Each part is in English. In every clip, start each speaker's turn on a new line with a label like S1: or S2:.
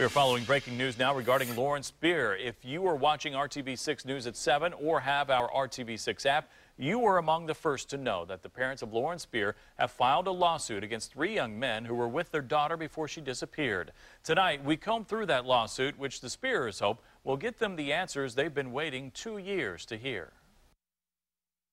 S1: We are following breaking news now regarding Lauren Spierer. If you are watching RTV6 News at 7 or have our RTV6 app, you were among the first to know that the parents of Lauren Spierer have filed a lawsuit against three young men who were with their daughter before she disappeared. Tonight, we comb through that lawsuit, which the Spierers hope will get them the answers they've been waiting two years to hear.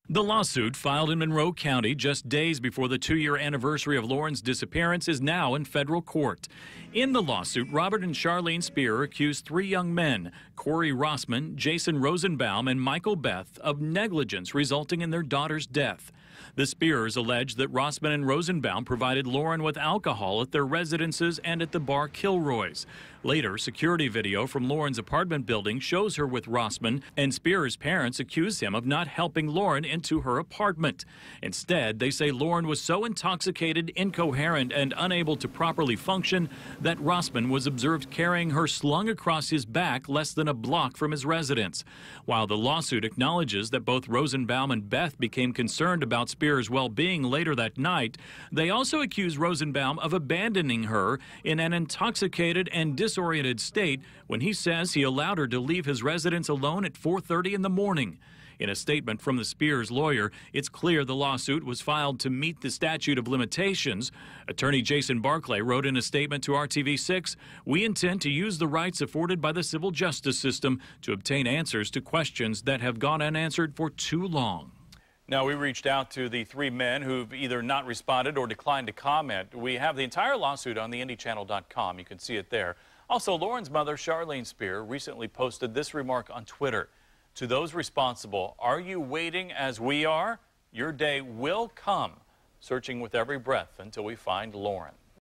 S2: The lawsuit, filed in Monroe County just days before the two year anniversary of Lauren's disappearance, is now in federal court. In the lawsuit, Robert and Charlene Spierer accused three young men, Corey Rossman, Jason Rosenbaum, and Michael Beth, of negligence resulting in their daughter's death. The Spierers allege that Rossman and Rosenbaum provided Lauren with alcohol at their residences and at the bar Kilroy's. Later, security video from Lauren's apartment building shows her with Rossman, and Spierer's parents accuse him of not helping Lauren into her apartment. Instead, they say Lauren was so intoxicated, incoherent, and unable to properly function that Rossman was observed carrying her slung across his back less than a block from his residence. While the lawsuit acknowledges that both Rosenbaum and Beth became concerned about Spierer's well being later that night, they also accuse Rosenbaum of abandoning her in an intoxicated and disoriented state when he says he allowed her to leave his residence alone at 4:30 in the morning. In a statement from the Spierers lawyer, it's clear the lawsuit was filed to meet the statute of limitations. Attorney Jason Barclay wrote in a statement to RTV6 We intend to use the rights afforded by the civil justice system to obtain answers to questions that have gone unanswered for too long.
S1: Now, we reached out to the three men who've either not responded or declined to comment. We have the entire lawsuit on the IndyChannel.com. You can see it there. Also, Lauren's mother, Charlene Spierer, recently posted this remark on Twitter. To those responsible, are you waiting as we are? Your day will come, searching with every breath until we find Lauren.